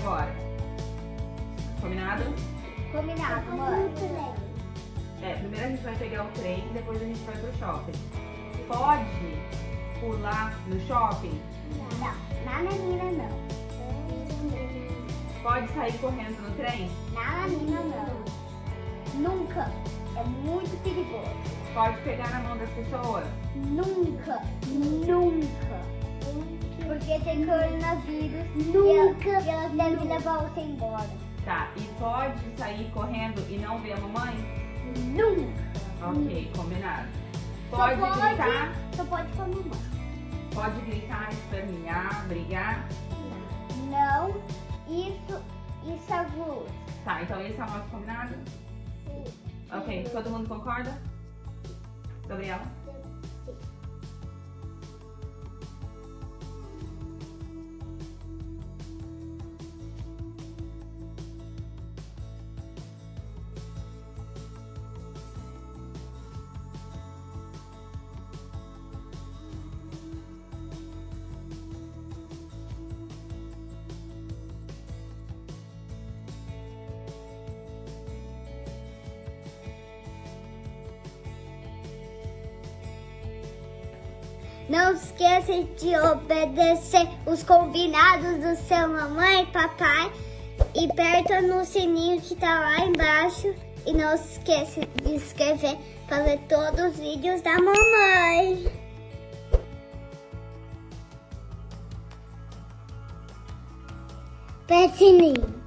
agora. Combinado? Combinado, mãe. É, primeiro a gente vai pegar o trem, depois a gente vai pro shopping. Pode pular no shopping? Não, na menina não. Pode sair correndo no trem? Na menina não. Nunca. É muito perigoso. Pode pegar na mão das pessoas? Nunca. Nunca. Porque tem coronavírus. Nunca. E elas devem levar você embora. Tá, e pode sair correndo e não ver a mamãe? Nunca. Ok, combinado. Só Pode pode- gritar? Só pode com a mamãe. Pode gritar, espernear, brigar? Não. Isso, isso é luz. Tá, então esse é o nosso combinado? Ok, todo mundo concorda? Gabriela? Não esqueça de obedecer os combinados do seu mamãe e papai. E aperta no sininho que tá lá embaixo. E não esqueça de se inscrever para ver todos os vídeos da mamãe. Aperta o